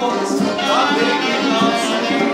Lord, I'm begging, Lord.